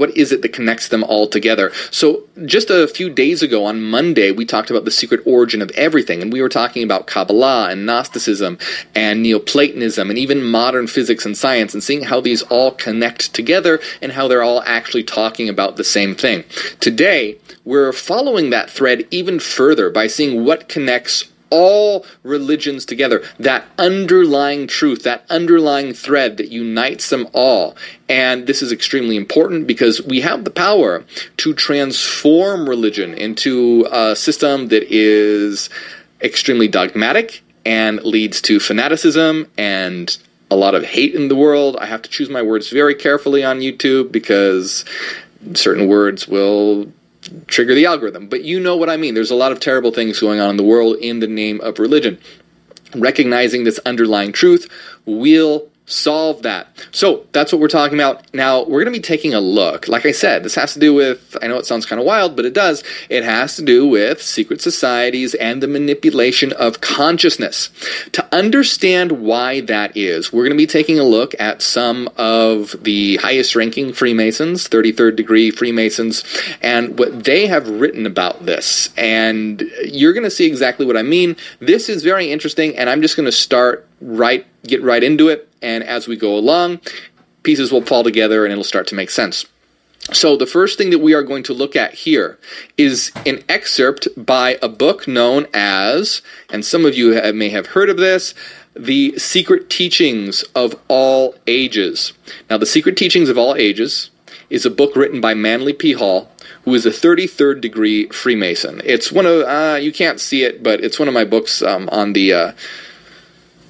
What is it that connects them all together? So, just a few days ago on Monday, we talked about the secret origin of everything, and we were talking about Kabbalah and Gnosticism and Neoplatonism and even modern physics and science, and seeing how these all connect together and how they're all actually talking about the same thing. Today, we're following that thread even further by seeing what connects all religions together, that underlying truth, that underlying thread that unites them all. And this is extremely important because we have the power to transform religion into a system that is extremely dogmatic and leads to fanaticism and a lot of hate in the world. I have to choose my words very carefully on YouTube because certain words will trigger the algorithm. But you know what I mean. There's a lot of terrible things going on in the world in the name of religion. Recognizing this underlying truth will solve that. So that's what we're talking about. Now, we're going to be taking a look. Like I said, this has to do with, I know it sounds kind of wild, but it does. It has to do with secret societies and the manipulation of consciousness. To understand why that is, we're going to be taking a look at some of the highest ranking Freemasons, 33rd degree Freemasons, and what they have written about this. And you're going to see exactly what I mean. This is very interesting, and I'm just going to start right get right into it and as we go along pieces will fall together and it'll start to make sense. So the first thing that we are going to look at here is an excerpt by a book known as and some of you may have heard of this the secret teachings of all ages. Now the secret teachings of all ages is a book written by manly p. Hall who is a 33rd degree freemason. It's one of uh, you can't see it but it's one of my books um, on the uh,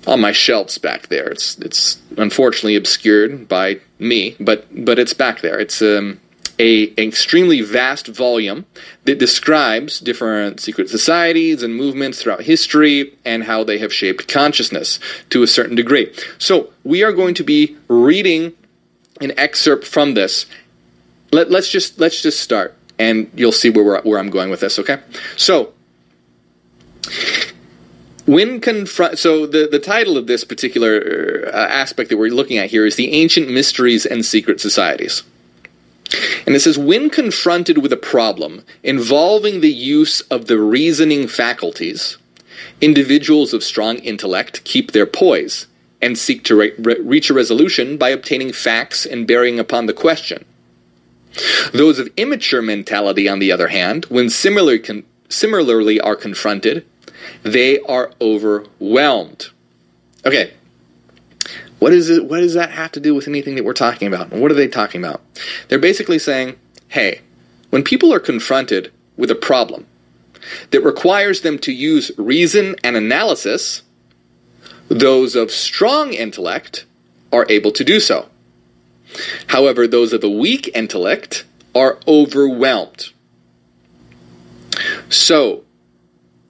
on my shelves back there. It's it's unfortunately obscured by me, but but it's back there. It's um, a extremely vast volume that describes different secret societies and movements throughout history and how they have shaped consciousness to a certain degree. So we are going to be reading an excerpt from this. Let, let's just let's just start, and you'll see where where I'm going with this. Okay, so when confront so the, the title of this particular uh, aspect that we're looking at here is the ancient mysteries and secret societies. And it says when confronted with a problem involving the use of the reasoning faculties individuals of strong intellect keep their poise and seek to re- re- reach a resolution by obtaining facts and bearing upon the question. Those of immature mentality on the other hand when similarly, con- similarly are confronted they are overwhelmed. Okay. What is it what does that have to do with anything that we're talking about? What are they talking about? They're basically saying, "Hey, when people are confronted with a problem that requires them to use reason and analysis, those of strong intellect are able to do so. However, those of the weak intellect are overwhelmed. So,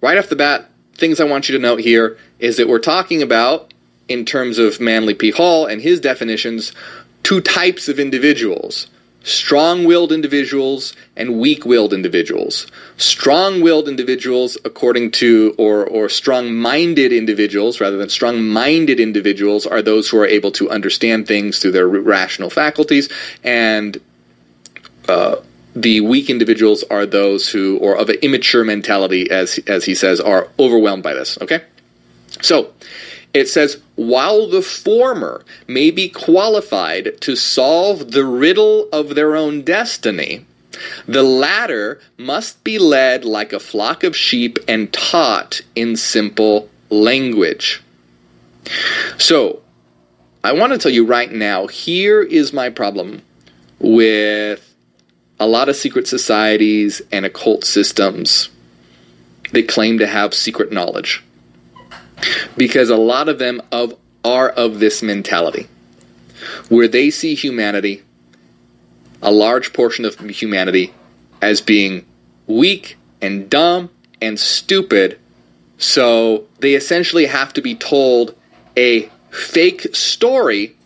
right off the bat, things I want you to note here is that we're talking about, in terms of Manly P. Hall and his definitions, two types of individuals strong willed individuals and weak willed individuals. Strong willed individuals, according to, or, or strong minded individuals, rather than strong minded individuals, are those who are able to understand things through their rational faculties and uh, the weak individuals are those who, or of an immature mentality, as as he says, are overwhelmed by this. Okay, so it says while the former may be qualified to solve the riddle of their own destiny. The latter must be led like a flock of sheep and taught in simple language. So, I want to tell you right now here is my problem with a lot of secret societies and occult systems that claim to have secret knowledge. Because a lot of them of are of this mentality where they see humanity a large portion of humanity as being weak and dumb and stupid. So they essentially have to be told a fake story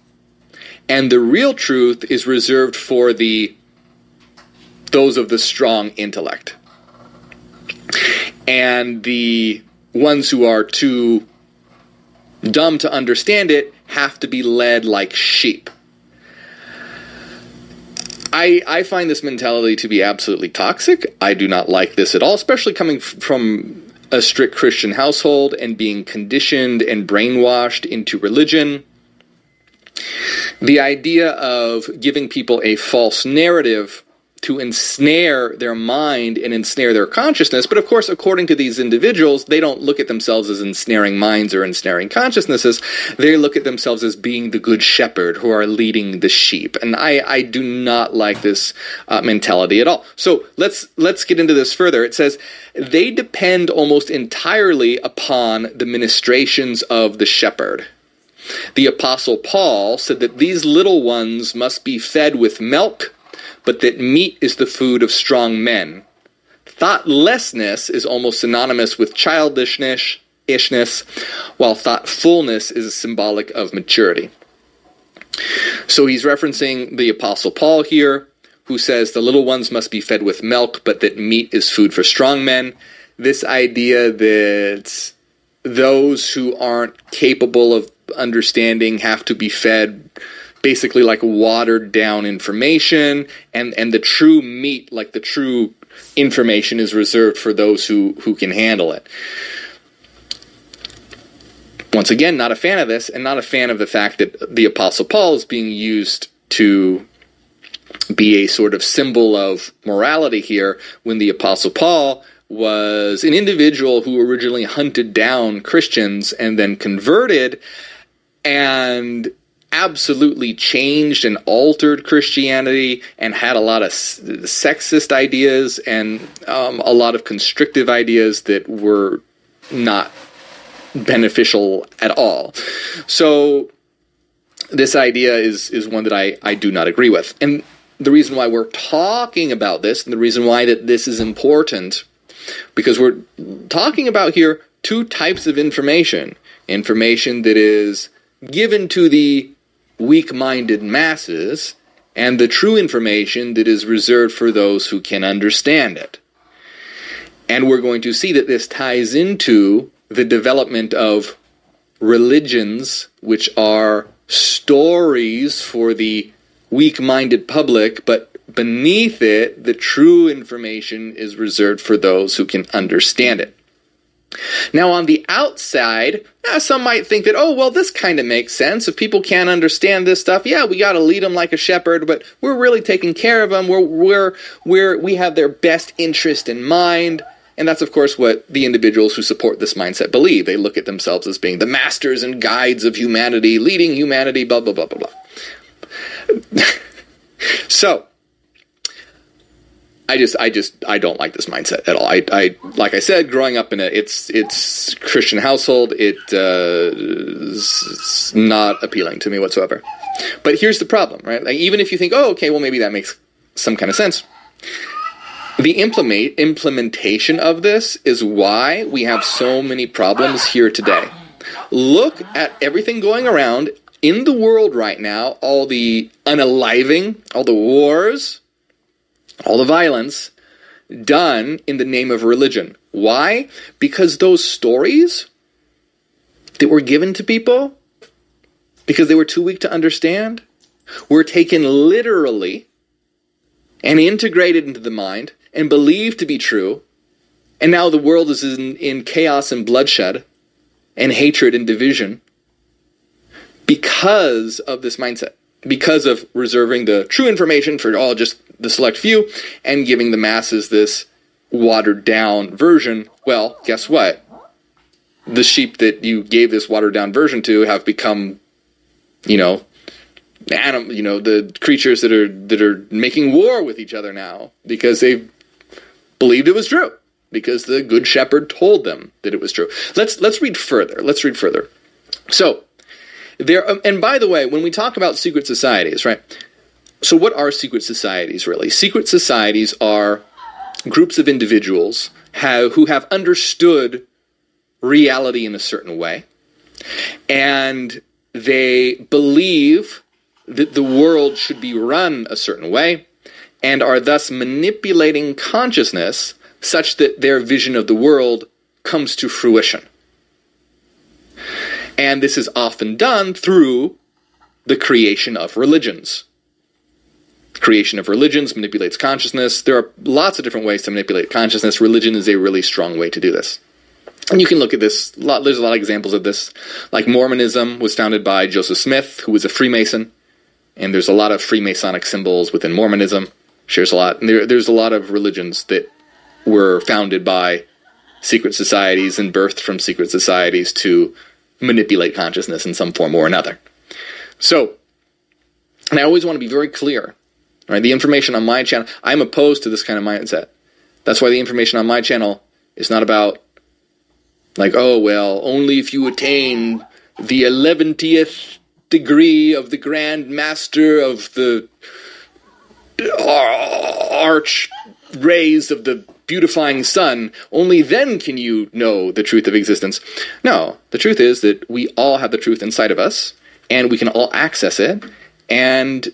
and the real truth is reserved for the those of the strong intellect. And the ones who are too dumb to understand it have to be led like sheep. I, I find this mentality to be absolutely toxic. I do not like this at all, especially coming from a strict Christian household and being conditioned and brainwashed into religion. The idea of giving people a false narrative to ensnare their mind and ensnare their consciousness. But of course, according to these individuals, they don't look at themselves as ensnaring minds or ensnaring consciousnesses. They look at themselves as being the good shepherd who are leading the sheep. And I, I do not like this uh, mentality at all. So let's let's get into this further. It says they depend almost entirely upon the ministrations of the shepherd. The Apostle Paul said that these little ones must be fed with milk but that meat is the food of strong men. Thoughtlessness is almost synonymous with childishness, ishness, while thoughtfulness is symbolic of maturity. So he's referencing the Apostle Paul here, who says the little ones must be fed with milk, but that meat is food for strong men. This idea that those who aren't capable of understanding have to be fed basically like watered down information and and the true meat like the true information is reserved for those who who can handle it. Once again not a fan of this and not a fan of the fact that the apostle paul is being used to be a sort of symbol of morality here when the apostle paul was an individual who originally hunted down christians and then converted and absolutely changed and altered Christianity and had a lot of sexist ideas and um, a lot of constrictive ideas that were not beneficial at all. So this idea is is one that I, I do not agree with. And the reason why we're talking about this and the reason why that this is important because we're talking about here two types of information. Information that is given to the weak minded masses and the true information that is reserved for those who can understand it. And we're going to see that this ties into the development of religions, which are stories for the weak minded public, but beneath it, the true information is reserved for those who can understand it. Now, on the outside, some might think that, oh, well, this kind of makes sense. If people can't understand this stuff, yeah, we got to lead them like a shepherd, but we're really taking care of them. We're, we're, we're, we have their best interest in mind. And that's, of course, what the individuals who support this mindset believe. They look at themselves as being the masters and guides of humanity, leading humanity, blah, blah, blah, blah, blah. so, I just, I just, I don't like this mindset at all. I, I, like I said, growing up in a, it's, it's Christian household. It uh, is not appealing to me whatsoever. But here's the problem, right? Like, even if you think, oh, okay, well, maybe that makes some kind of sense. The implement implementation of this is why we have so many problems here today. Look at everything going around in the world right now. All the unaliving, all the wars all the violence done in the name of religion. Why? Because those stories that were given to people, because they were too weak to understand, were taken literally and integrated into the mind and believed to be true. And now the world is in, in chaos and bloodshed and hatred and division because of this mindset because of reserving the true information for all just the select few and giving the masses this watered down version, well, guess what? The sheep that you gave this watered down version to have become, you know, anim- you know, the creatures that are that are making war with each other now because they believed it was true because the good shepherd told them that it was true. Let's let's read further. Let's read further. So, there, um, and by the way, when we talk about secret societies, right? So, what are secret societies really? Secret societies are groups of individuals have, who have understood reality in a certain way, and they believe that the world should be run a certain way, and are thus manipulating consciousness such that their vision of the world comes to fruition. And this is often done through the creation of religions. creation of religions manipulates consciousness. There are lots of different ways to manipulate consciousness. Religion is a really strong way to do this. And you can look at this. There's a lot of examples of this. Like Mormonism was founded by Joseph Smith, who was a Freemason, and there's a lot of Freemasonic symbols within Mormonism. Shares a lot. And there, there's a lot of religions that were founded by secret societies and birthed from secret societies to manipulate consciousness in some form or another. So, and I always want to be very clear. Right, the information on my channel, I'm opposed to this kind of mindset. That's why the information on my channel is not about like, oh well, only if you attain the eleventieth degree of the Grand Master of the uh, arch rays of the beautifying sun, only then can you know the truth of existence. No, the truth is that we all have the truth inside of us, and we can all access it. And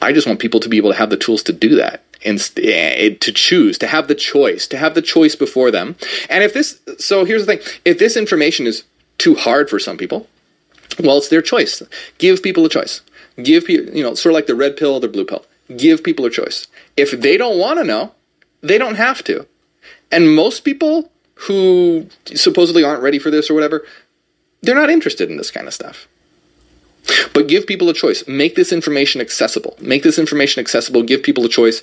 I just want people to be able to have the tools to do that and eh, to choose, to have the choice, to have the choice before them. And if this, so here's the thing: if this information is too hard for some people, well, it's their choice. Give people a choice. Give people, you know, sort of like the red pill or the blue pill. Give people a choice. If they don't want to know, they don't have to. And most people who supposedly aren't ready for this or whatever, they're not interested in this kind of stuff. But give people a choice. Make this information accessible. Make this information accessible. Give people a choice.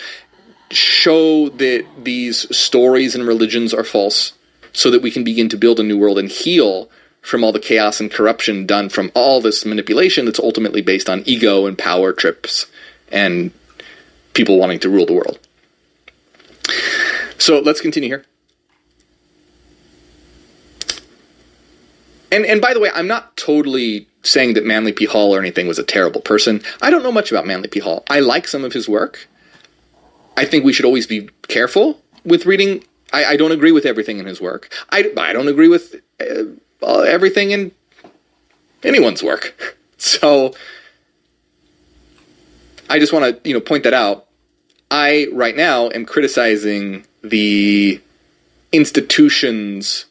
Show that these stories and religions are false so that we can begin to build a new world and heal from all the chaos and corruption done from all this manipulation that's ultimately based on ego and power trips and people wanting to rule the world. So let's continue here. And and by the way, I'm not totally saying that Manly P. Hall or anything was a terrible person. I don't know much about Manly P. Hall. I like some of his work. I think we should always be careful with reading. I, I don't agree with everything in his work. I, I don't agree with uh, everything in anyone's work. So I just want to you know point that out. I right now am criticizing the institutions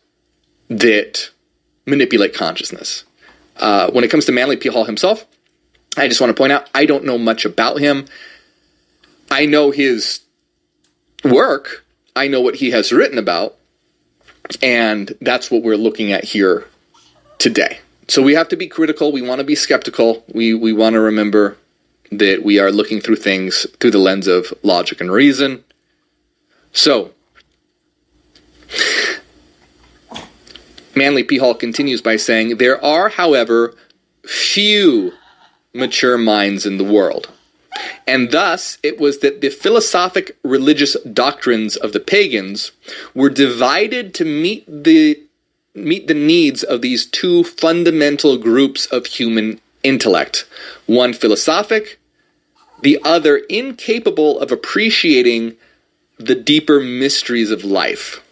that manipulate consciousness. Uh, when it comes to Manly P. Hall himself, I just want to point out I don't know much about him. I know his work, I know what he has written about, and that's what we're looking at here today. So we have to be critical, we want to be skeptical, we, we want to remember that we are looking through things through the lens of logic and reason. So, Manly P. Hall continues by saying, There are, however, few mature minds in the world. And thus, it was that the philosophic religious doctrines of the pagans were divided to meet the, meet the needs of these two fundamental groups of human intellect one philosophic, the other incapable of appreciating the deeper mysteries of life.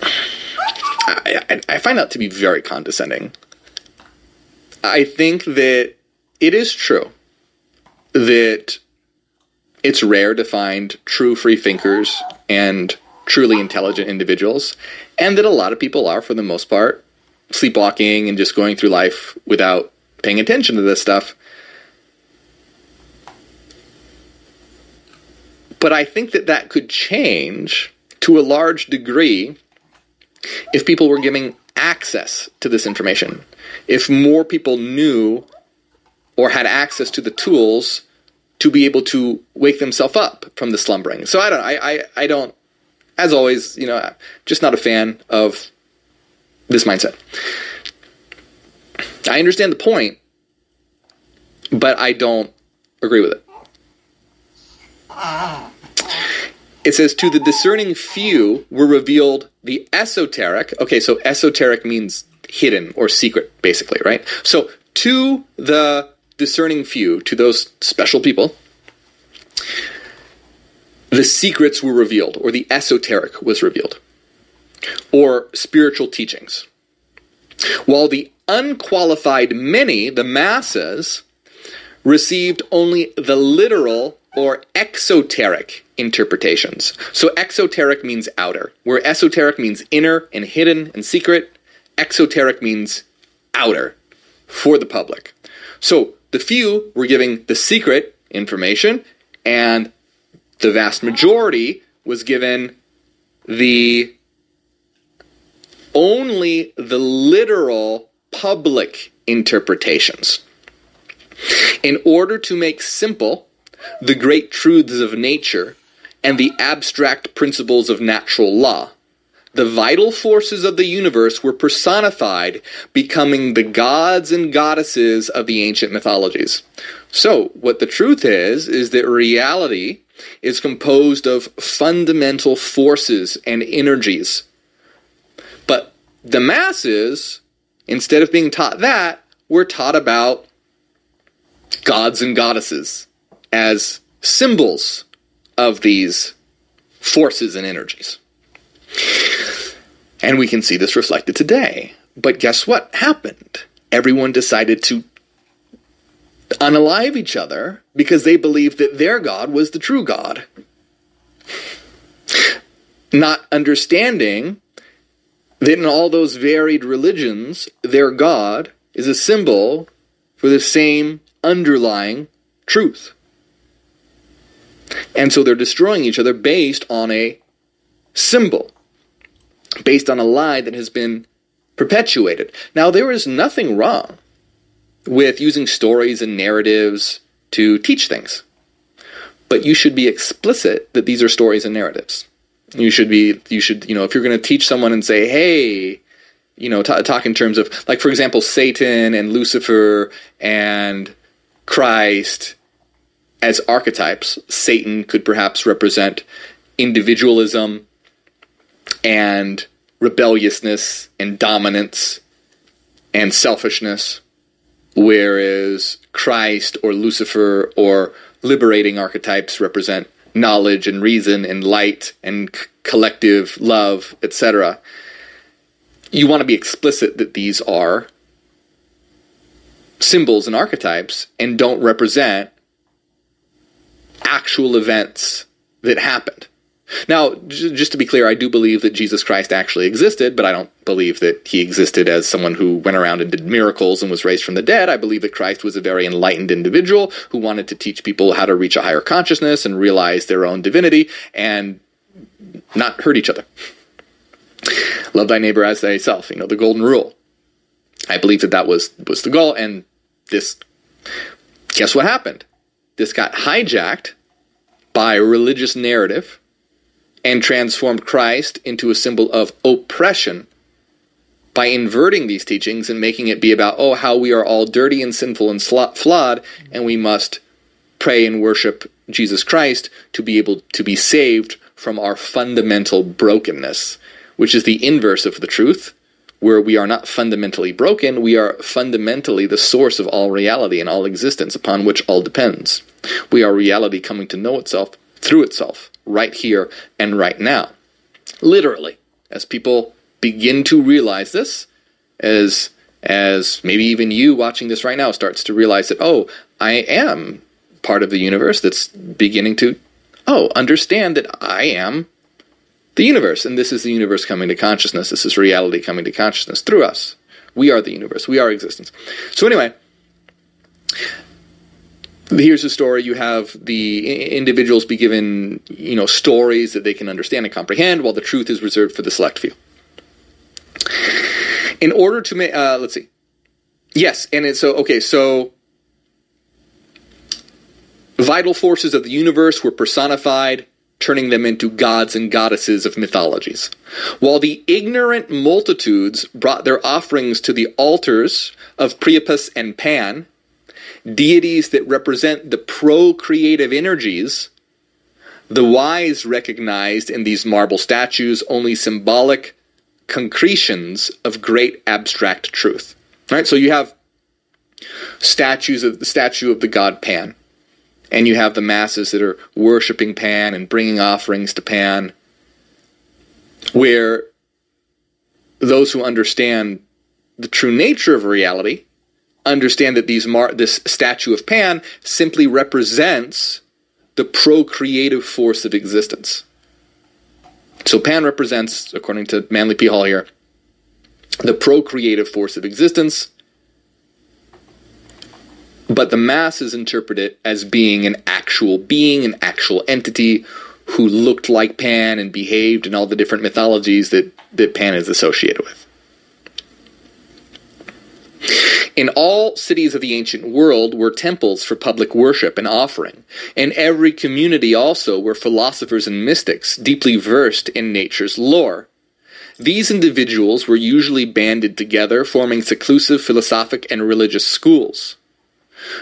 I, I, find that to be very condescending. I think that it is true that it's rare to find true free thinkers and truly intelligent individuals, and that a lot of people are, for the most part, sleepwalking and just going through life without paying attention to this stuff. But I think that that could change to a large degree if people were giving access to this information. If more people knew or had access to the tools to be able to wake themselves up from the slumbering. So I don't I, I, I don't as always, you know, just not a fan of this mindset. I understand the point, but I don't agree with it. It says, To the discerning few were revealed the esoteric. Okay, so esoteric means hidden or secret, basically, right? So to the discerning few, to those special people, the secrets were revealed, or the esoteric was revealed, or spiritual teachings. While the unqualified many, the masses, received only the literal or exoteric interpretations. So exoteric means outer, where esoteric means inner and hidden and secret. Exoteric means outer for the public. So the few were giving the secret information, and the vast majority was given the only the literal public interpretations. In order to make simple the great truths of nature and the abstract principles of natural law, the vital forces of the universe were personified, becoming the gods and goddesses of the ancient mythologies. So, what the truth is, is that reality is composed of fundamental forces and energies. The masses, instead of being taught that, were taught about gods and goddesses as symbols of these forces and energies. And we can see this reflected today. But guess what happened? Everyone decided to unalive each other because they believed that their God was the true God. Not understanding that in all those varied religions, their God is a symbol for the same underlying truth. And so they're destroying each other based on a symbol, based on a lie that has been perpetuated. Now, there is nothing wrong with using stories and narratives to teach things. But you should be explicit that these are stories and narratives. You should be, you should, you know, if you're going to teach someone and say, hey, you know, t- talk in terms of, like, for example, Satan and Lucifer and Christ as archetypes. Satan could perhaps represent individualism and rebelliousness and dominance and selfishness whereas Christ or Lucifer or liberating archetypes represent knowledge and reason and light and c- collective love, etc. You want to be explicit that these are symbols and archetypes and don't represent actual events that happened. Now, just to be clear, I do believe that Jesus Christ actually existed, but I don't believe that he existed as someone who went around and did miracles and was raised from the dead. I believe that Christ was a very enlightened individual who wanted to teach people how to reach a higher consciousness and realize their own divinity and not hurt each other. Love thy neighbor as thyself, you know, the golden rule. I believe that that was was the goal and this guess what happened? This got hijacked by a religious narrative and transformed Christ into a symbol of oppression by inverting these teachings and making it be about, oh, how we are all dirty and sinful and flawed, and we must pray and worship Jesus Christ to be able to be saved from our fundamental brokenness, which is the inverse of the truth, where we are not fundamentally broken, we are fundamentally the source of all reality and all existence upon which all depends. We are reality coming to know itself through itself right here and right now. Literally, as people begin to realize this, as as maybe even you watching this right now starts to realize that oh, I am part of the universe that's beginning to oh, understand that I am the universe and this is the universe coming to consciousness. This is reality coming to consciousness through us. We are the universe. We are existence. So anyway, here's the story. You have the individuals be given you know stories that they can understand and comprehend while the truth is reserved for the select few. In order to make uh, let's see. Yes and it's so okay so vital forces of the universe were personified turning them into gods and goddesses of mythologies. While the ignorant multitudes brought their offerings to the altars of priapus and pan deities that represent the procreative energies, the wise recognized in these marble statues only symbolic concretions of great abstract truth. Right? So you have statues of the statue of the god Pan, and you have the masses that are worshiping Pan and bringing offerings to Pan, where those who understand the true nature of reality understand that these mar- this statue of Pan simply represents the procreative force of existence. So Pan represents, according to Manly P. Hall here, the procreative force of existence. but the masses interpret it as being an actual being, an actual entity who looked like Pan and behaved in all the different mythologies that, that Pan is associated with. In all cities of the ancient world were temples for public worship and offering. In every community also were philosophers and mystics, deeply versed in nature's lore. These individuals were usually banded together, forming seclusive philosophic and religious schools.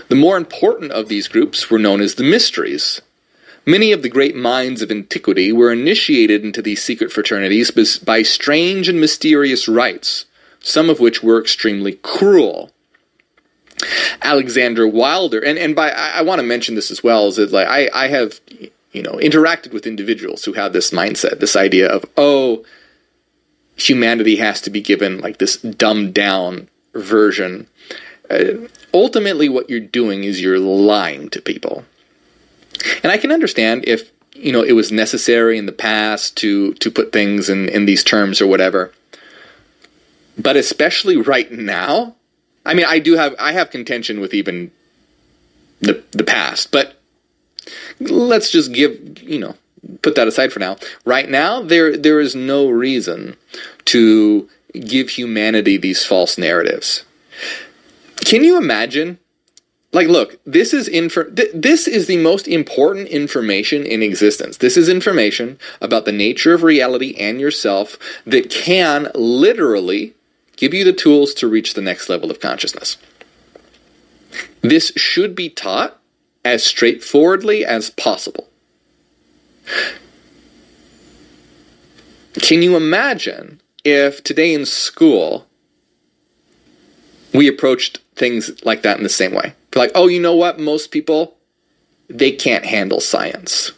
The more important of these groups were known as the mysteries. Many of the great minds of antiquity were initiated into these secret fraternities by strange and mysterious rites, some of which were extremely cruel. Alexander Wilder, and, and by I, I want to mention this as well, is that like I, I have you know interacted with individuals who have this mindset, this idea of oh, humanity has to be given like this dumbed down version. Uh, ultimately, what you're doing is you're lying to people, and I can understand if you know it was necessary in the past to to put things in in these terms or whatever. But especially right now, I mean, I do have I have contention with even the the past, but let's just give you know put that aside for now. Right now, there there is no reason to give humanity these false narratives. Can you imagine? Like, look, this is info. Th- this is the most important information in existence. This is information about the nature of reality and yourself that can literally give you the tools to reach the next level of consciousness. This should be taught as straightforwardly as possible. Can you imagine if today in school we approached things like that in the same way? Like, oh, you know what? Most people, they can't handle science.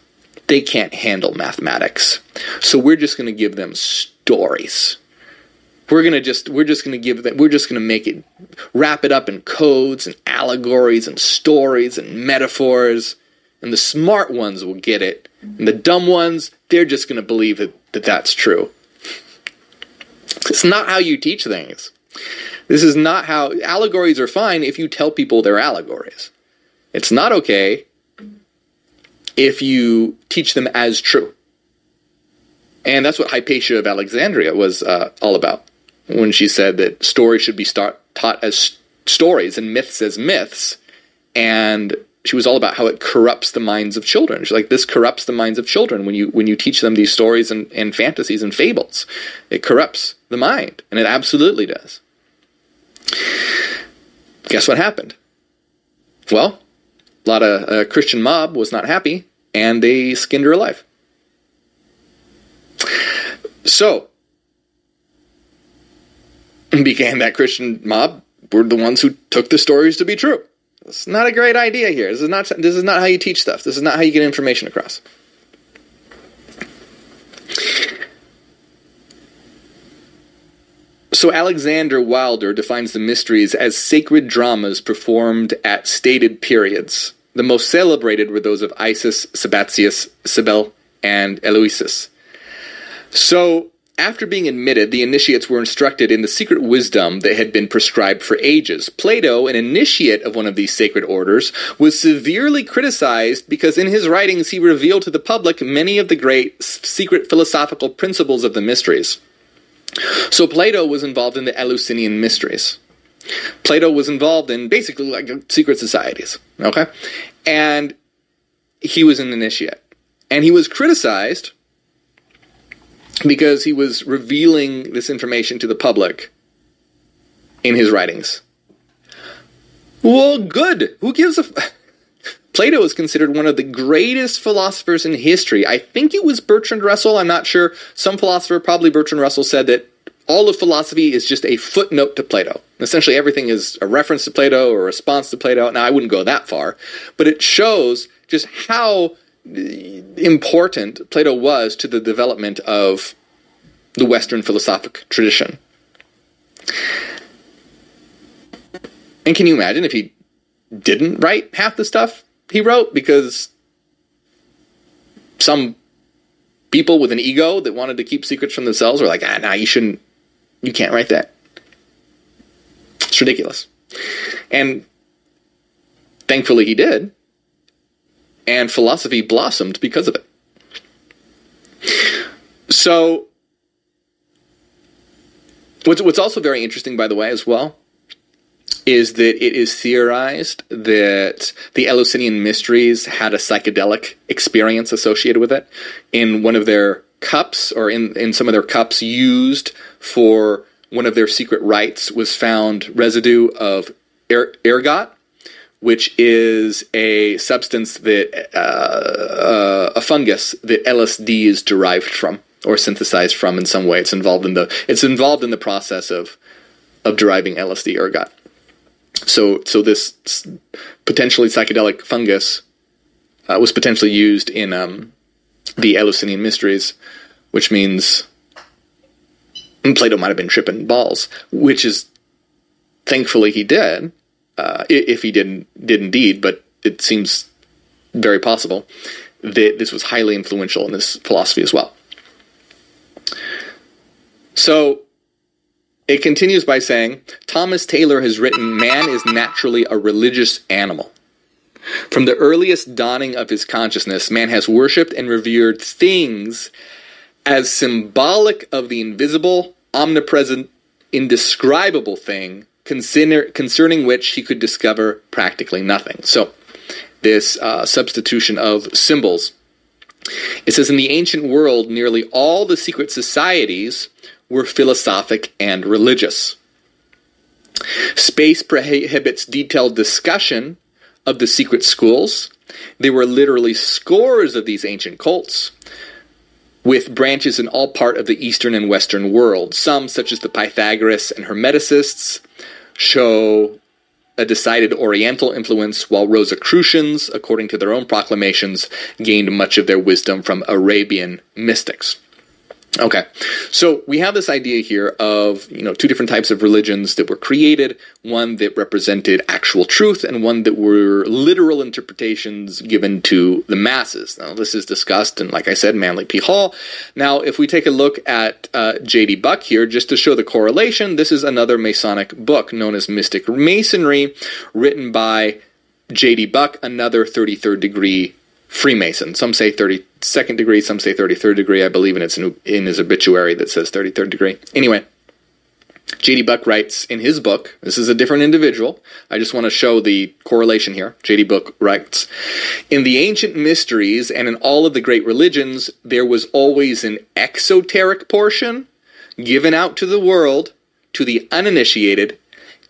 They can't handle mathematics. So we're just going to give them stories we're gonna just we're just gonna give them we're just gonna make it wrap it up in codes and allegories and stories and metaphors. And the smart ones will get it. And the dumb ones they're just gonna believe that, that that's true. It's not how you teach things. This is not how allegories are fine if you tell people they're allegories. It's not okay if you teach them as true. And that's what Hypatia of Alexandria was uh, all about when she said that stories should be start, taught as stories and myths as myths. And she was all about how it corrupts the minds of children. She's like, this corrupts the minds of children when you when you teach them these stories and, and fantasies and fables. It corrupts the mind, and it absolutely does. Guess what happened? Well, a lot of uh, Christian mob was not happy, and they skinned her alive. So began that Christian mob were the ones who took the stories to be true. It's not a great idea here. This is not this is not how you teach stuff. This is not how you get information across. So Alexander Wilder defines the mysteries as sacred dramas performed at stated periods. The most celebrated were those of Isis, Sabazius, Cybele, and Eleusis. So after being admitted, the initiates were instructed in the secret wisdom that had been prescribed for ages. Plato, an initiate of one of these sacred orders, was severely criticized because in his writings he revealed to the public many of the great secret philosophical principles of the mysteries. So Plato was involved in the Eleusinian mysteries. Plato was involved in basically like secret societies, okay? And he was an initiate. And he was criticized because he was revealing this information to the public in his writings. Well, good. Who gives a. F- Plato is considered one of the greatest philosophers in history. I think it was Bertrand Russell. I'm not sure. Some philosopher, probably Bertrand Russell, said that all of philosophy is just a footnote to Plato. Essentially, everything is a reference to Plato or a response to Plato. Now, I wouldn't go that far, but it shows just how important Plato was to the development of the Western philosophic tradition. And can you imagine if he didn't write half the stuff he wrote because some people with an ego that wanted to keep secrets from themselves were like, ah, nah, you shouldn't, you can't write that. It's ridiculous. And thankfully, he did. And philosophy blossomed because of it. So, what's, what's also very interesting, by the way, as well, is that it is theorized that the Eleusinian mysteries had a psychedelic experience associated with it. In one of their cups, or in, in some of their cups used for one of their secret rites, was found residue of er- ergot, which is a substance that uh, uh, a fungus that LSD is derived from or synthesized from in some way. It's involved in the it's involved in the process of of deriving LSD ergot. So so this potentially psychedelic fungus uh, was potentially used in um, the Eleusinian mysteries, which means Plato might have been tripping balls, which is thankfully he did uh, if he didn't did indeed, but it seems very possible that this was highly influential in this philosophy as well. So it continues by saying Thomas Taylor has written, Man is naturally a religious animal. From the earliest dawning of his consciousness, man has worshipped and revered things as symbolic of the invisible, omnipresent, indescribable thing concerning which he could discover practically nothing. So, this uh, substitution of symbols. It says in the ancient world, nearly all the secret societies were philosophic and religious. Space prohibits detailed discussion of the secret schools. There were literally scores of these ancient cults, with branches in all part of the Eastern and Western world. Some, such as the Pythagoreans and Hermeticists, show a decided Oriental influence, while Rosicrucians, according to their own proclamations, gained much of their wisdom from Arabian mystics. Okay, so we have this idea here of you know two different types of religions that were created, one that represented actual truth, and one that were literal interpretations given to the masses. Now this is discussed, and like I said, Manly P. Hall. Now, if we take a look at uh, J.D. Buck here, just to show the correlation, this is another Masonic book known as Mystic Masonry, written by J.D. Buck, another 33rd degree Freemason. Some say 32nd degree, some say 33rd degree. I believe in it's in, his obituary that says 33rd degree. Anyway, J.D. Buck writes in his book, this is a different individual. I just want to show the correlation here. J.D. Buck writes In the ancient mysteries and in all of the great religions, there was always an exoteric portion given out to the world, to the uninitiated,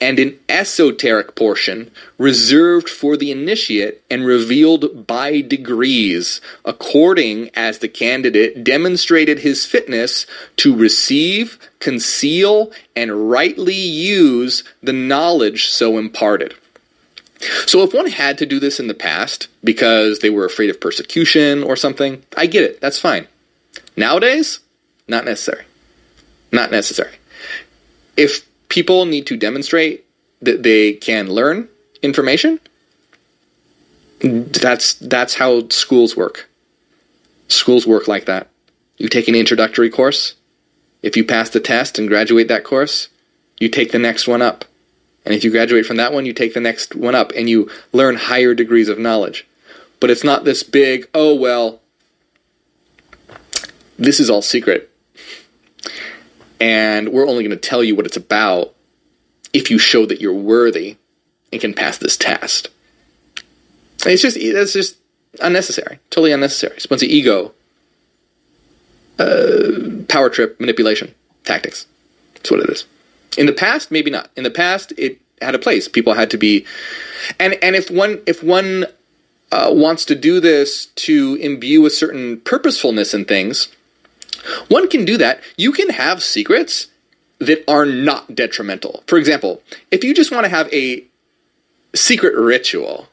and an esoteric portion reserved for the initiate and revealed by degrees, according as the candidate demonstrated his fitness to receive, conceal, and rightly use the knowledge so imparted. So, if one had to do this in the past because they were afraid of persecution or something, I get it. That's fine. Nowadays, not necessary. Not necessary. If people need to demonstrate that they can learn information, that's that's how schools work. Schools work like that. You take an introductory course. If you pass the test and graduate that course, you take the next one up. And if you graduate from that one, you take the next one up and you learn higher degrees of knowledge. But it's not this big, oh, well, this is all secret and we're only going to tell you what it's about if you show that you're worthy and can pass this test. And it's just that's just unnecessary, totally unnecessary. It's a bunch of ego, uh, power trip, manipulation tactics. That's what it is. In the past, maybe not. In the past, it had a place. People had to be, and and if one if one uh, wants to do this to imbue a certain purposefulness in things, one can do that. You can have secrets that are not detrimental. For example, if you just want to have a secret ritual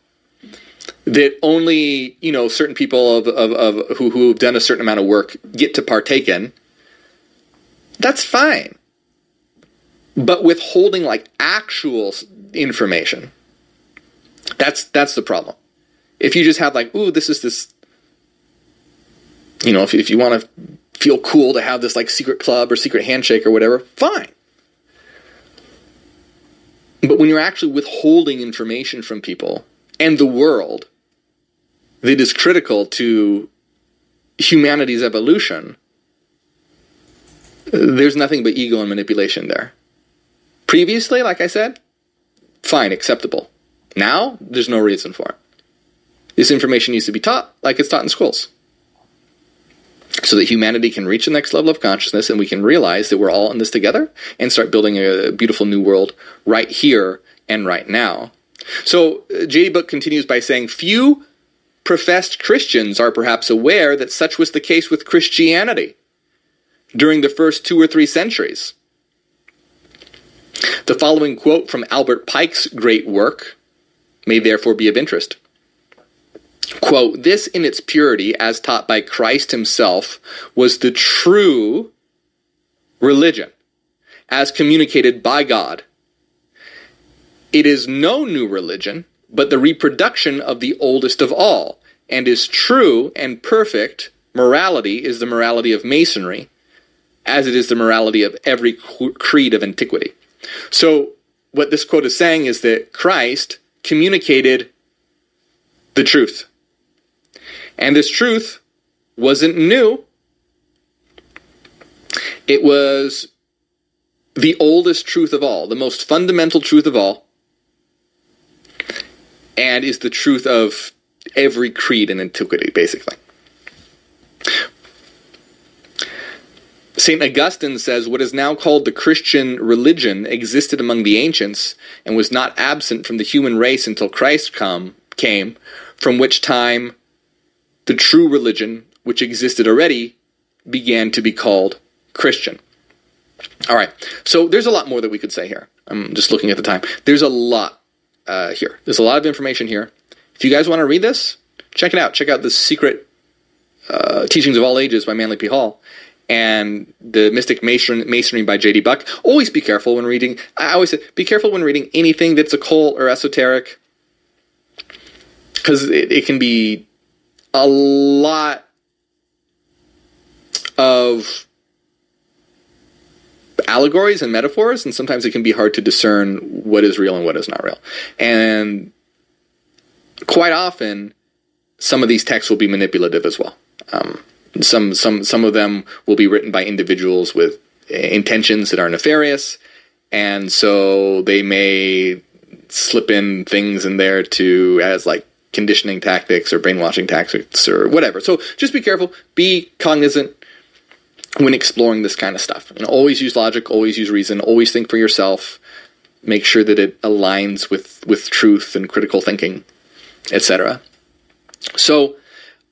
that only you know certain people of, of, of who who have done a certain amount of work get to partake in, that's fine. But withholding like actual information, that's that's the problem. If you just have like, ooh, this is this, you know, if if you want to feel cool to have this like secret club or secret handshake or whatever, fine. But when you're actually withholding information from people and the world that is critical to humanity's evolution, there's nothing but ego and manipulation there. Previously, like I said, fine, acceptable. Now, there's no reason for it. This information needs to be taught like it's taught in schools. So that humanity can reach the next level of consciousness and we can realize that we're all in this together and start building a beautiful new world right here and right now. So, uh, J.D. Buck continues by saying, Few professed Christians are perhaps aware that such was the case with Christianity during the first two or three centuries. The following quote from Albert Pike's great work may therefore be of interest. Quote, this in its purity, as taught by Christ himself, was the true religion, as communicated by God. It is no new religion, but the reproduction of the oldest of all, and is true and perfect morality is the morality of Masonry, as it is the morality of every creed of antiquity. So, what this quote is saying is that Christ communicated the truth. And this truth wasn't new, it was the oldest truth of all, the most fundamental truth of all, and is the truth of every creed in antiquity, basically. St. Augustine says what is now called the Christian religion existed among the ancients and was not absent from the human race until Christ come, came, from which time the true religion, which existed already, began to be called Christian. All right, so there's a lot more that we could say here. I'm just looking at the time. There's a lot uh, here. There's a lot of information here. If you guys want to read this, check it out. Check out the Secret uh, Teachings of All Ages by Manly P. Hall and the Mystic Mason- Masonry by J.D. Buck. Always be careful when reading. I always say, be careful when reading anything that's occult or esoteric because it, it can be a lot of allegories and metaphors, and sometimes it can be hard to discern what is real and what is not real. And quite often, some of these texts will be manipulative as well. Um, some some some of them will be written by individuals with intentions that are nefarious, and so they may slip in things in there to as like conditioning tactics or brainwashing tactics or whatever. So just be careful, be cognizant when exploring this kind of stuff. And always use logic, always use reason, always think for yourself. Make sure that it aligns with with truth and critical thinking, etc. So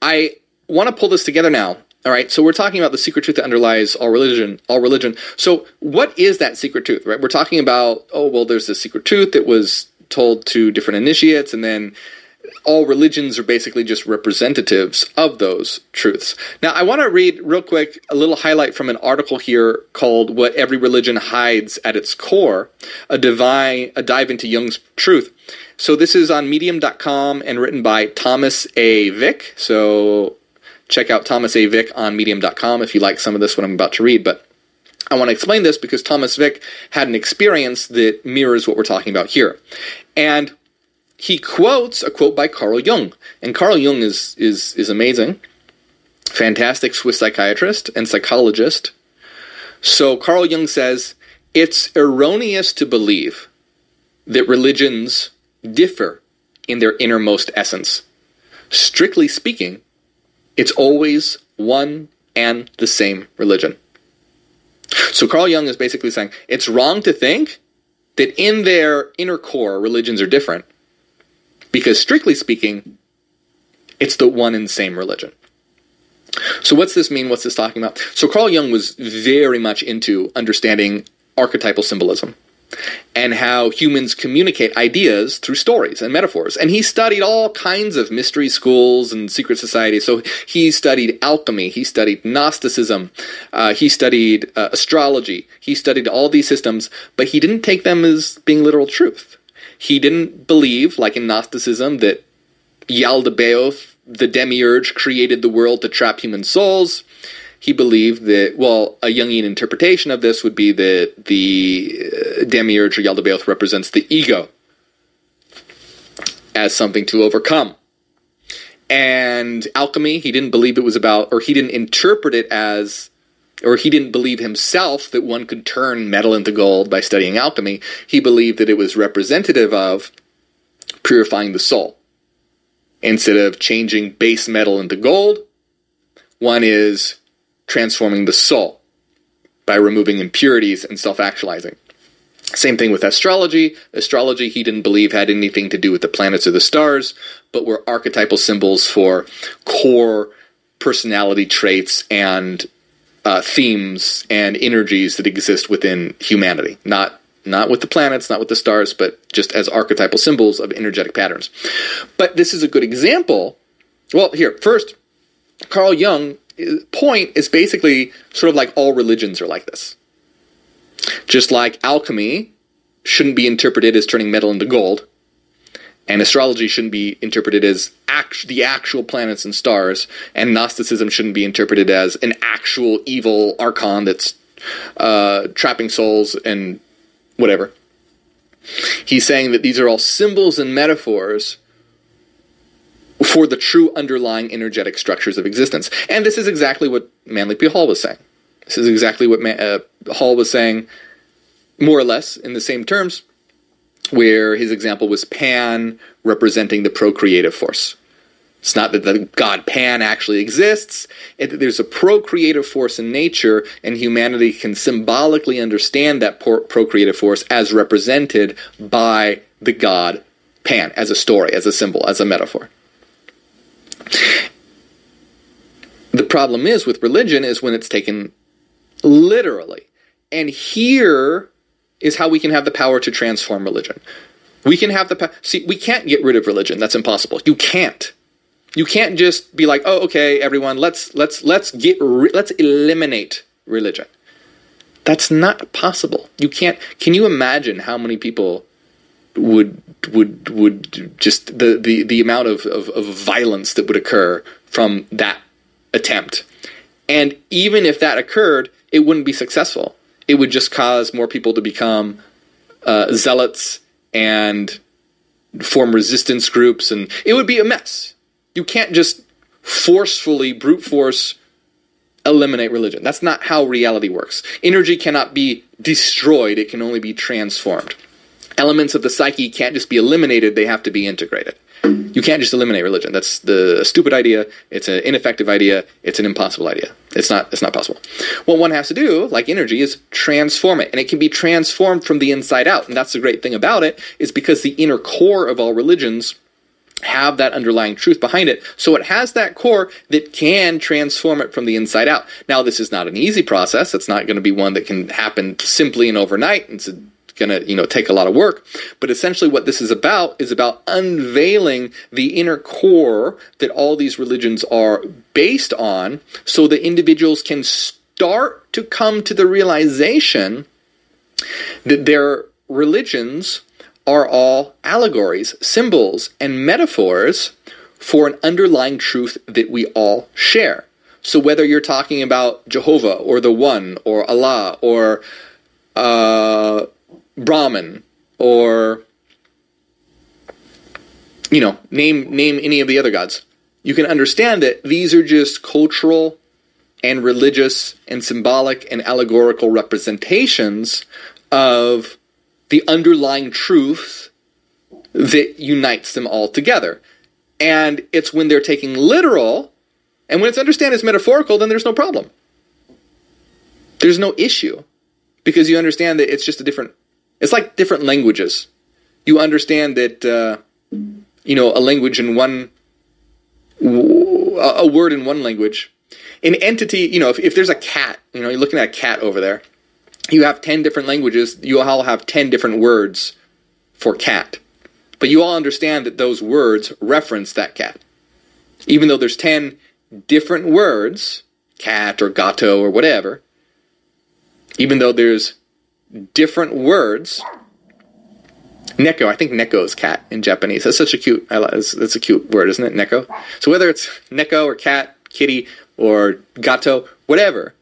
I want to pull this together now. All right, so we're talking about the secret truth that underlies all religion, all religion. So what is that secret truth, right? We're talking about, oh, well, there's the secret truth that was told to different initiates, and then all religions are basically just representatives of those truths. Now, I want to read real quick a little highlight from an article here called What Every Religion Hides at Its Core, a, divine, a dive into Jung's truth. So this is on medium.com and written by Thomas A. Vick. So check out Thomas A. Vick on medium.com if you like some of this, what I'm about to read. But I want to explain this because Thomas Vick had an experience that mirrors what we're talking about here. And he quotes a quote by Carl Jung, and Carl Jung is is is amazing, fantastic Swiss psychiatrist and psychologist. So Carl Jung says it's erroneous to believe that religions differ in their innermost essence. Strictly speaking, it's always one and the same religion. So Carl Jung is basically saying it's wrong to think that in their inner core religions are different because strictly speaking, it's the one and same religion. So, what's this mean? What's this talking about? So, Carl Jung was very much into understanding archetypal symbolism and how humans communicate ideas through stories and metaphors. And he studied all kinds of mystery schools and secret societies. So, he studied alchemy, he studied Gnosticism, uh, he studied uh, astrology, he studied all these systems, but he didn't take them as being literal truth. He didn't believe, like in Gnosticism, that Yaldabaoth, the demiurge, created the world to trap human souls. He believed that, well, a Jungian interpretation of this would be that the uh, demiurge or Yaldabaoth represents the ego. as something to overcome. And alchemy, he didn't believe it was about, or he didn't interpret it as, or he didn't believe himself that one could turn metal into gold by studying alchemy. He believed that it was representative of purifying the soul. Instead of changing base metal into gold, one is transforming the soul by removing impurities and self actualizing. Same thing with astrology. Astrology, he didn't believe had anything to do with the planets or the stars, but were archetypal symbols for core personality traits and uh, themes and energies that exist within humanity. Not not with the planets, not with the stars, but just as archetypal symbols of energetic patterns. But this is a good example. Well, here first, Carl Jung point is basically sort of like all religions are like this. Just like alchemy shouldn't be interpreted as turning metal into gold, and astrology shouldn't be interpreted as act- the actual planets and stars, and Gnosticism shouldn't be interpreted as an actual evil archon that's uh, trapping souls and whatever. He's saying that these are all symbols and metaphors for the true underlying energetic structures of existence. And this is exactly what Manly P. Hall was saying. This is exactly what Man- uh, Hall was saying, more or less in the same terms, where his example was Pan representing the procreative force. It's not that the god Pan actually exists, it, there's a procreative force in nature, and humanity can symbolically understand that procreative force as represented by the god Pan, as a story, as a symbol, as a metaphor. The problem is with religion is when it's taken literally. And here is how we can have the power to transform religion. We can have the power. See, we can't get rid of religion. That's impossible. You can't. You can't just be like, "Oh, okay, everyone, let's let's let's get ri- let's eliminate religion." That's not possible. You can't. Can you imagine how many people would would would just the the, the amount of, of, of violence that would occur from that attempt? And even if that occurred, it wouldn't be successful. It would just cause more people to become uh, zealots and form resistance groups, and it would be a mess. You can't just forcefully, brute force, eliminate religion. That's not how reality works. Energy cannot be destroyed, it can only be transformed. Elements of the psyche can't just be eliminated, they have to be integrated. You can't just eliminate religion. That's the stupid idea. It's an ineffective idea. It's an impossible idea. It's not. It's not possible. What one has to do, like energy, is transform it, and it can be transformed from the inside out. And that's the great thing about it is because the inner core of all religions have that underlying truth behind it. So it has that core that can transform it from the inside out. Now, this is not an easy process. It's not going to be one that can happen simply and overnight. It's going to you know take a lot of work but essentially what this is about is about unveiling the inner core that all these religions are based on so that individuals can start to come to the realization that their religions are all allegories symbols and metaphors for an underlying truth that we all share so whether you're talking about jehovah or the one or allah or uh, Brahman or you know, name name any of the other gods. You can understand that these are just cultural and religious and symbolic and allegorical representations of the underlying truth that unites them all together. And it's when they're taking literal and when it's understood as metaphorical, then there's no problem. There's no issue because you understand that it's just a different it's like different languages. You understand that uh, you know a language in one a word in one language, an entity. You know, if, if there's a cat, you know, you're looking at a cat over there. You have ten different languages. You all have ten different words for cat, but you all understand that those words reference that cat, even though there's ten different words, cat or gato or whatever. Even though there's different words. Neko, I think neko is cat in Japanese. That's such a cute. That's a cute word, isn't it? Neko. So whether it's neko or cat, kitty or gato, whatever,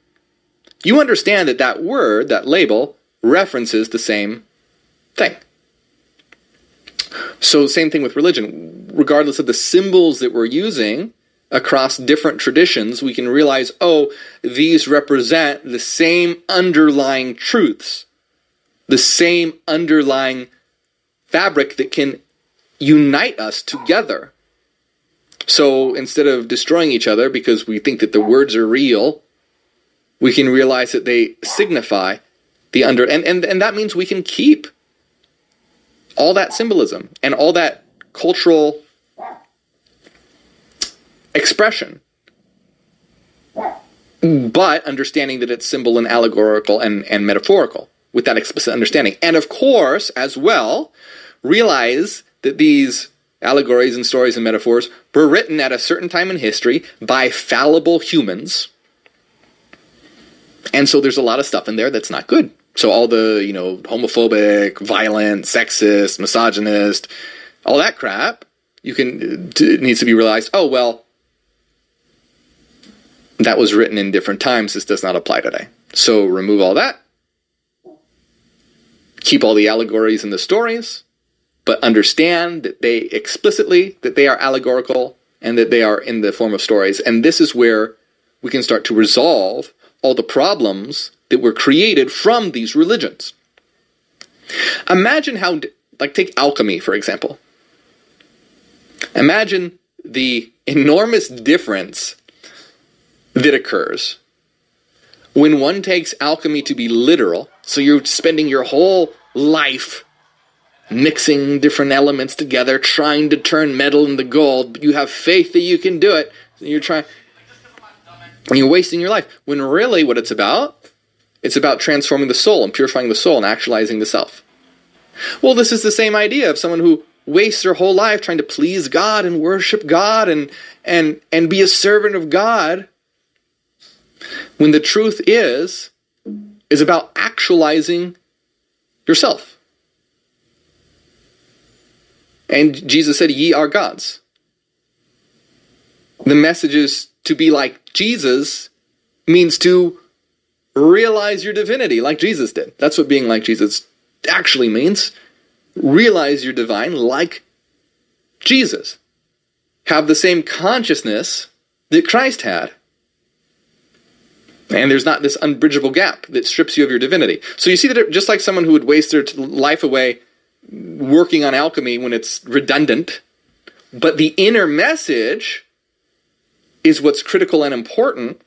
you understand that that word, that label, references the same thing. So, same thing with religion. Regardless of the symbols that we're using across different traditions, we can realize oh, these represent the same underlying truths, the same underlying fabric that can unite us together. So, instead of destroying each other because we think that the words are real, we can realize that they signify the under and, and, and that means we can keep all that symbolism and all that cultural expression but understanding that it's symbol and allegorical and, and metaphorical with that explicit understanding. And of course as well realize that these allegories and stories and metaphors were written at a certain time in history by fallible humans and so there's a lot of stuff in there that's not good so all the, you know, homophobic, violent, sexist, misogynist, all that crap, you can it needs to be realized, oh well, that was written in different times. This does not apply today. So remove all that. Keep all the allegories and the stories, but understand that they explicitly that they are allegorical and that they are in the form of stories. And this is where we can start to resolve all the problems that were created from these religions. Imagine how, like, take alchemy, for example. Imagine the enormous difference that occurs when one takes alchemy to be literal. So you're spending your whole life mixing different elements together, trying to turn metal into gold, but you have faith that you can do it. You're trying, and you're wasting your life. When really what it's about it's about transforming the soul and purifying the soul and actualizing the self. Well, this is the same idea of someone who wastes their whole life trying to please God and worship God and and and be a servant of God when the truth is is about actualizing yourself. And Jesus said, Ye are gods. The message is to be like Jesus means to realize your divinity like Jesus did. That's what being like Jesus actually means. Realize you're divine like Jesus. Have the same consciousness that Christ had. And there's not this unbridgeable gap that strips you of your divinity. So you see that just like someone who would waste their life away working on alchemy when it's redundant, but the inner message is what's critical and important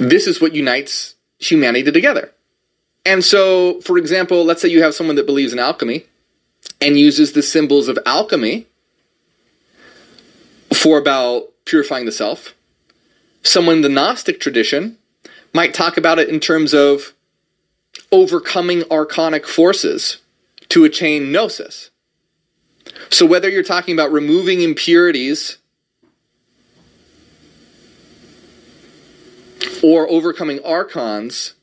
this is what unites humanity together. And so, for example, let's say you have someone that believes in alchemy and uses the symbols of alchemy for about purifying the self. Someone in the Gnostic tradition might talk about it in terms of overcoming archonic forces to attain gnosis. So, whether you're talking about removing impurities or overcoming archons,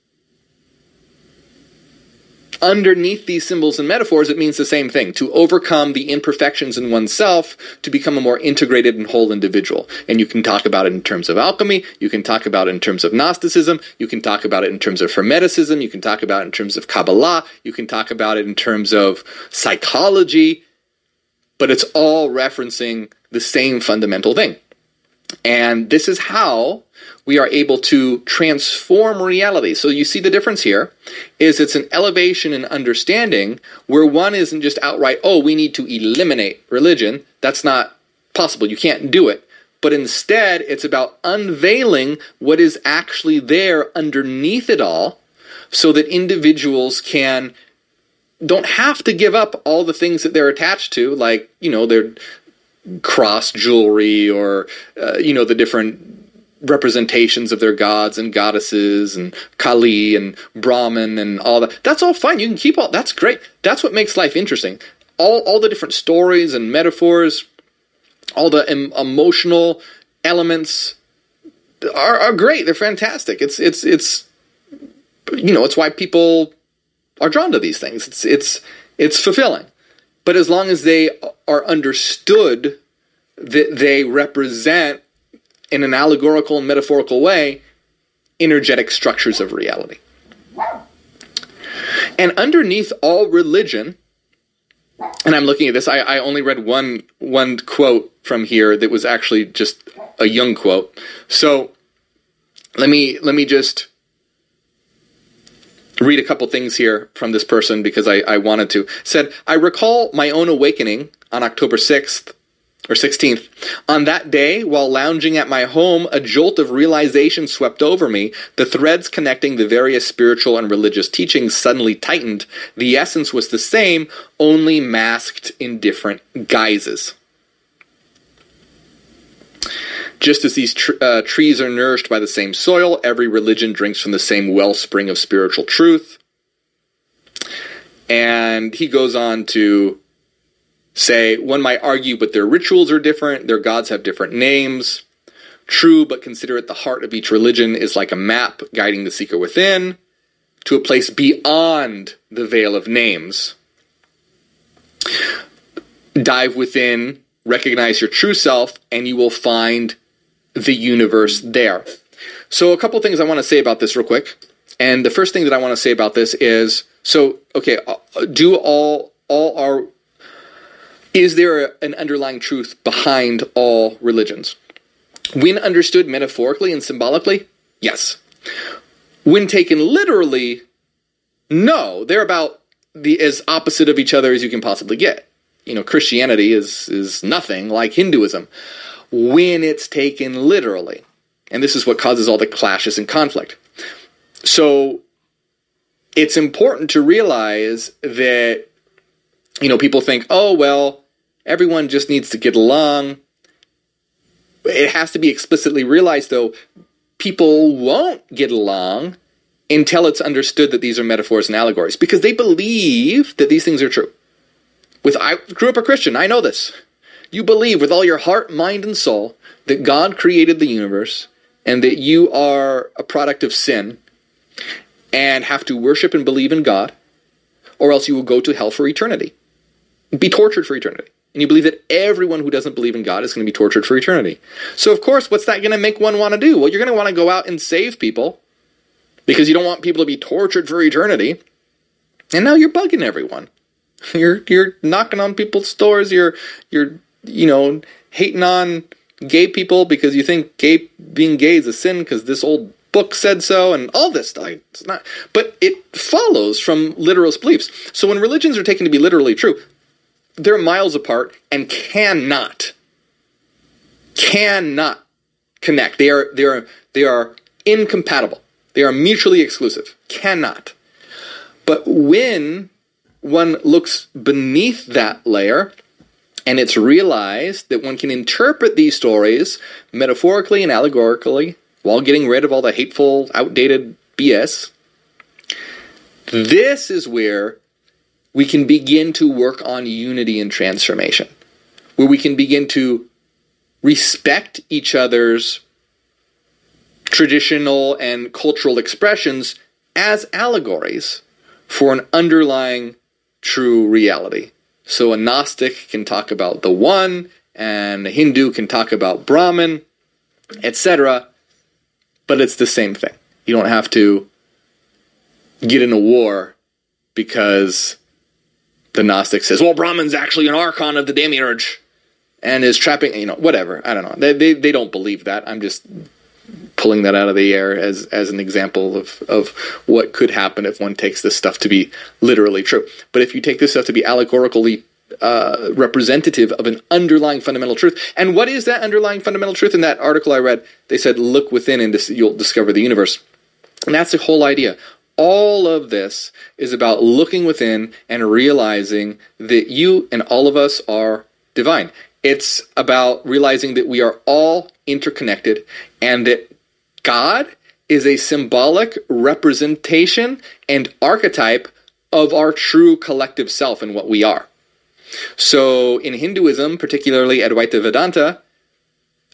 underneath these symbols and metaphors, it means the same thing. To overcome the imperfections in oneself to become a more integrated and whole individual. And you can talk about it in terms of alchemy, you can talk about it in terms of Gnosticism, you can talk about it in terms of Hermeticism, you can talk about it in terms of Kabbalah, you can talk about it in terms of psychology, but it's all referencing the same fundamental thing. And this is how we are able to transform reality. So you see the difference here is it's an elevation in understanding where one isn't just outright, oh, we need to eliminate religion. That's not possible. You can't do it. But instead, it's about unveiling what is actually there underneath it all so that individuals can don't have to give up all the things that they're attached to like, you know, their cross jewelry or uh, you know the different representations of their gods and goddesses and Kali and Brahman and all that. That's all fine. You can keep all that's great. That's what makes life interesting. All all the different stories and metaphors, all the em- emotional elements are, are great. They're fantastic. It's it's it's you know, it's why people are drawn to these things. It's it's it's fulfilling. But as long as they are understood that they represent in an allegorical and metaphorical way energetic structures of reality. And underneath all religion, and I'm looking at this, I, I only read one one quote from here that was actually just a Jung quote. So let me let me just read a couple things here from this person because I, I wanted to. Said, I recall my own awakening on October 6th or 16th. On that day, while lounging at my home, a jolt of realization swept over me. The threads connecting the various spiritual and religious teachings suddenly tightened. The essence was the same, only masked in different guises. Just as these tr- uh, trees are nourished by the same soil, every religion drinks from the same wellspring of spiritual truth. And he goes on to say one might argue, but their rituals are different, their gods have different names. True, but consider it the heart of each religion is like a map guiding the seeker within to a place beyond the veil of names. Dive within, recognize your true self, and you will find the universe there. So, a couple things I want to say about this real quick. And the first thing that I want to say about this is so, okay, uh, do all all our is there an underlying truth behind all religions? When understood metaphorically and symbolically, yes. When taken literally, no. They're about the as opposite of each other as you can possibly get. You know, Christianity is is nothing like Hinduism when it's taken literally. And this is what causes all the clashes and conflict. So it's important to realize that you know people think, "Oh, well, Everyone just needs to get along. It has to be explicitly realized, though, people won't get along until it's understood that these are metaphors and allegories because they believe that these things are true. With I grew up a Christian, I know this. You believe with all your heart, mind, and soul that God created the universe and that you are a product of sin and have to worship and believe in God, or else you will go to hell for eternity, be tortured for eternity and you believe that everyone who doesn't believe in God is going to be tortured for eternity. So, of course, what's that going to make one want to do? Well, you're going to want to go out and save people because you don't want people to be tortured for eternity. And now you're bugging everyone. You're you're knocking on people's doors. You're you're you know hating on gay people because you think gay being gay is a sin because this old book said so and all this stuff. It's not, but it follows from literalist beliefs. So when religions are taken to be literally true, they're miles apart and cannot cannot connect. They are they are they are incompatible. They are mutually exclusive. Cannot. But when one looks beneath that layer and it's realized that one can interpret these stories metaphorically and allegorically while getting rid of all the hateful, outdated BS, this is where we can begin to work on unity and transformation, where we can begin to respect each other's traditional and cultural expressions as allegories for an underlying true reality. So a Gnostic can talk about the one, and a Hindu can talk about Brahman, etc. But it's the same thing. You don't have to get in a war because the Gnostic says, well, Brahman's actually an archon of the demiurge and is trapping, you know, whatever. I don't know. They, they, they don't believe that. I'm just pulling that out of the air as, as an example of, of what could happen if one takes this stuff to be literally true. But if you take this stuff to be allegorically uh, representative of an underlying fundamental truth. And what is that underlying fundamental truth? In that article I read, they said, look within and you'll discover the universe. And that's the whole idea all of this is about looking within and realizing that you and all of us are divine. It's about realizing that we are all interconnected and that God is a symbolic representation and archetype of our true collective self and what we are. So in Hinduism, particularly Advaita Vedanta,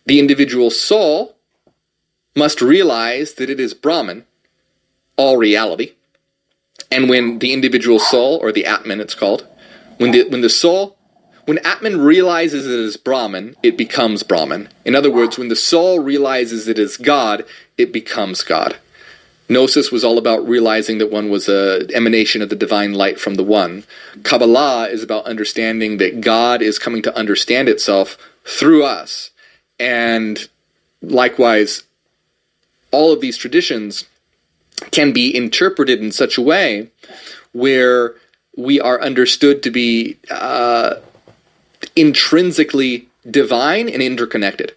the individual soul must realize that it is Brahman all reality. And when the individual soul, or the Atman it's called, when the, when the soul, when Atman realizes it is Brahman, it becomes Brahman. In other words, when the soul realizes it is God, it becomes God. Gnosis was all about realizing that one was a emanation of the divine light from the one. Kabbalah is about understanding that God is coming to understand itself through us. And likewise, all of these traditions can be interpreted in such a way where we are understood to be uh, intrinsically divine and interconnected.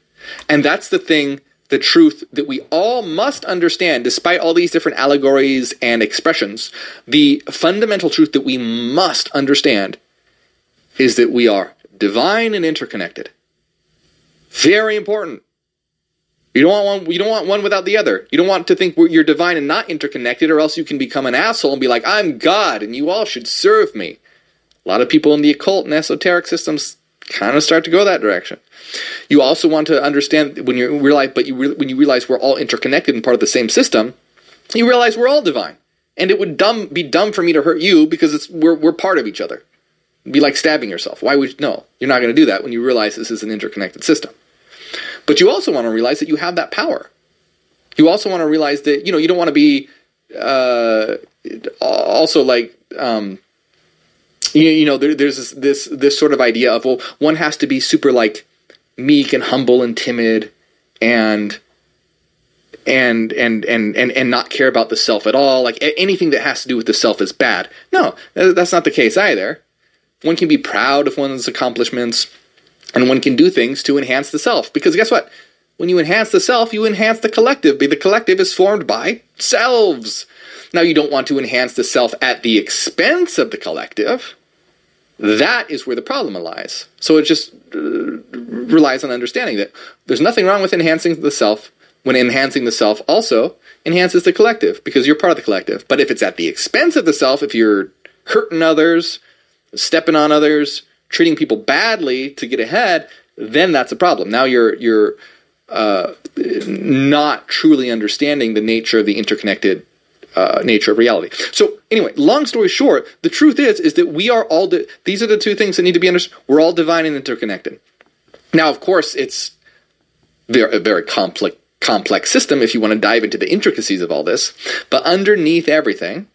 And that's the thing the truth that we all must understand, despite all these different allegories and expressions, the fundamental truth that we must understand is that we are divine and interconnected. Very important. You don't want one. You don't want one without the other. You don't want to think you're divine and not interconnected, or else you can become an asshole and be like, "I'm God, and you all should serve me." A lot of people in the occult and esoteric systems kind of start to go that direction. You also want to understand when you realize, but you re, when you realize we're all interconnected and part of the same system, you realize we're all divine, and it would dumb be dumb for me to hurt you because it's we're we're part of each other. It'd be like stabbing yourself. Why would no? You're not going to do that when you realize this is an interconnected system. But you also want to realize that you have that power. You also want to realize that you know you don't want to be uh, also like um, you, you know there, there's this, this this sort of idea of well one has to be super like meek and humble and timid and and and and and and not care about the self at all. Like anything that has to do with the self is bad. No that's not the case either. One can be proud of one's accomplishments and one can do things to enhance the self. Because guess what? When you enhance the self you enhance the collective. The collective is formed by selves now you don't want to enhance the self at the expense of the collective that is where the problem lies. So it just uh, relies on understanding that there's nothing wrong with enhancing the self when enhancing the self also enhances the collective because you're part of the collective. But if it's at the expense of the self, if you're hurting others, stepping on others, treating people badly to get ahead, then that's a problem. Now you're you're uh, not truly understanding the nature of the interconnected uh, nature of reality. So anyway, long story short, the truth is is that we are all di- these are the two things that need to be understood. We're all divine and interconnected. Now, of course, it's very, a very complex complex system if you want to dive into the intricacies of all this. But underneath everything,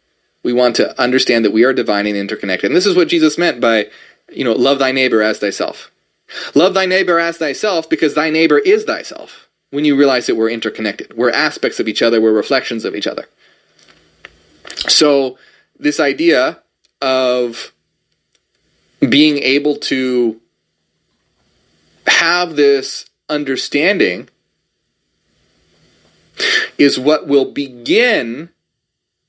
we want to understand that we are divine and interconnected. And this is what Jesus meant by, you know, love thy neighbor as thyself. Love thy neighbor as thyself because thy neighbor is thyself. When you realize that we're interconnected, we're aspects of each other, we're reflections of each other. So, this idea of being able to have this understanding is what will begin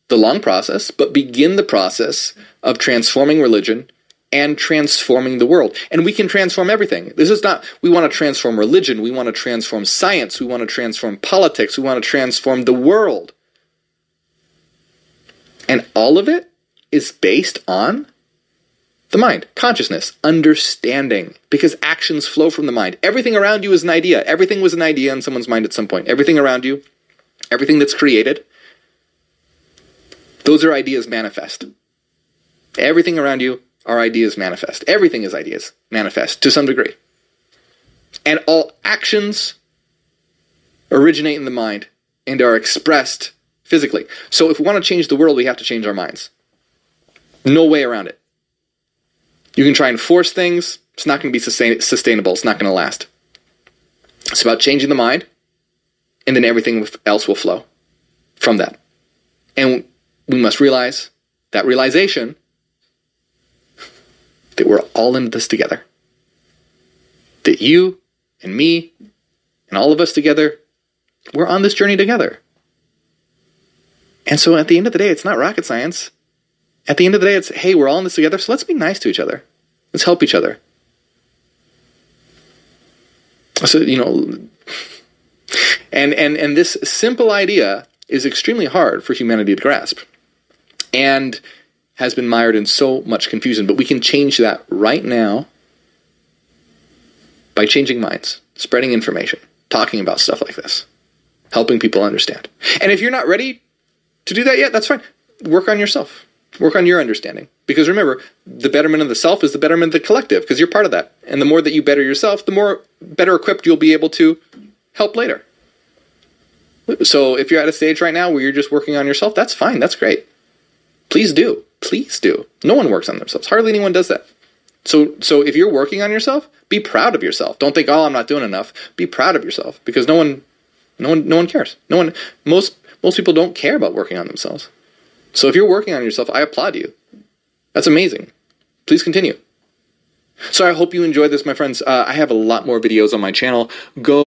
the long process, but begin the process of transforming religion and transforming the world. And we can transform everything. This is not, we want to transform religion, we want to transform science, we want to transform politics, we want to transform the world. And all of it is based on the mind, consciousness, understanding, because actions flow from the mind. Everything around you is an idea. Everything was an idea in someone's mind at some point. Everything around you, everything that's created, those are ideas manifest. Everything around you are ideas manifest. Everything is ideas manifest to some degree. And all actions originate in the mind and are expressed physically. So if we want to change the world, we have to change our minds. No way around it. You can try and force things, it's not going to be sustain- sustainable, it's not going to last. It's about changing the mind, and then everything else will flow from that. And we must realize that realization that we're all in this together. That you and me and all of us together, we're on this journey together. And so at the end of the day, it's not rocket science. At the end of the day, it's, hey, we're all in this together, so let's be nice to each other. Let's help each other. So, you know, and, and, and this simple idea is extremely hard for humanity to grasp and has been mired in so much confusion. But we can change that right now by changing minds, spreading information, talking about stuff like this, helping people understand. And if you're not ready to do that yet, that's fine. Work on yourself. Work on your understanding. Because remember, the betterment of the self is the betterment of the collective, because you're part of that. And the more that you better yourself, the more better equipped you'll be able to help later. So if you're at a stage right now where you're just working on yourself, that's fine. That's great. Please do. Please do. No one works on themselves. Hardly anyone does that. So so if you're working on yourself, be proud of yourself. Don't think, "Oh, I'm not doing enough." Be proud of yourself because no one no one no one cares. No one most most people don't care about working on themselves. So if you're working on yourself, I applaud you. That's amazing. Please continue. So I hope you enjoyed this, my friends. Uh, I have a lot more videos on my channel. Go